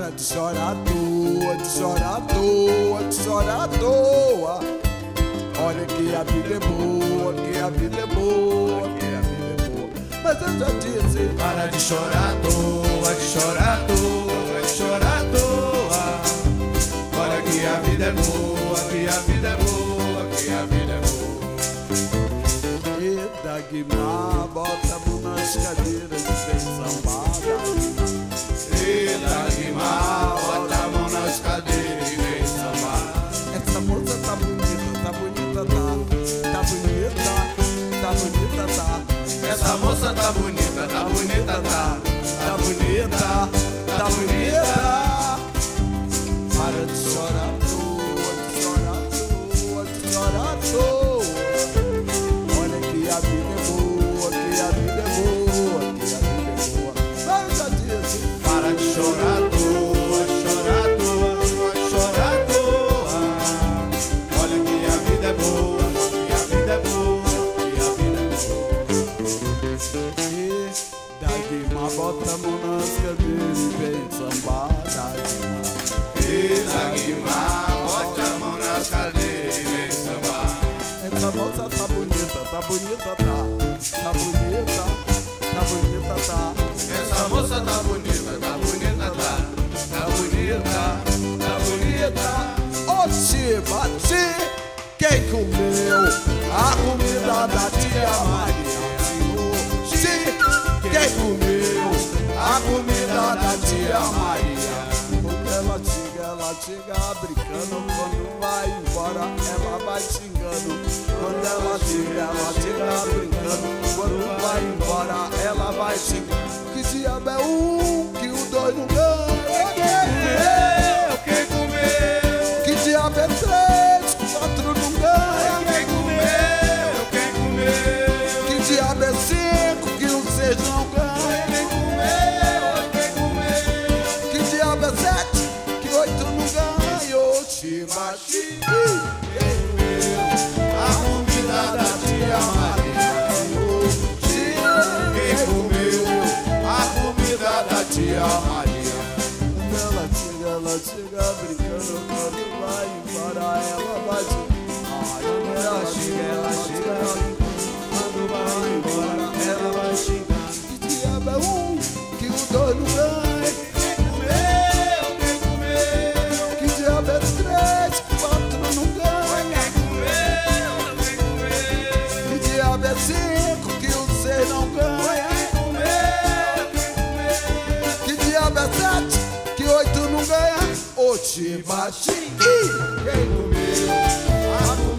De chorar à toa, de chorar à toa, de chorar à toa. Olha que a vida é boa, que a vida é boa, que a vida é boa. Mas eu já disse, para de chorar à toa, de chorar à toa, de chorar à toa. Olha que a vida é boa, que a vida é boa, que a vida é boa. Eita, Guimar, bota a mão nas cadeiras bota a mão nas cadeiras e vem sambar, Dagmar. Eita, Guimar, bota a mão nas cadeiras e vem sambar. Essa moça tá bonita, tá bonita, tá. Tá bonita, tá bonita, tá. Essa moça tá bonita, tá bonita, tá. Tá bonita, tá bonita. Oxi, bati, tia Maria? Quando ela chega, ela chega brincando. Quando vai embora, ela vai xingando. Quando ela chega, ela chega brincando. Quando vai embora, ela vai xingando. Oxi, machi, A comida da tia Maria. Quem comeu? A comida da tia Maria. Ela chega, ela chega brincando. Quando vai embora, ela vai não ganha o tibatim. Quem comeu?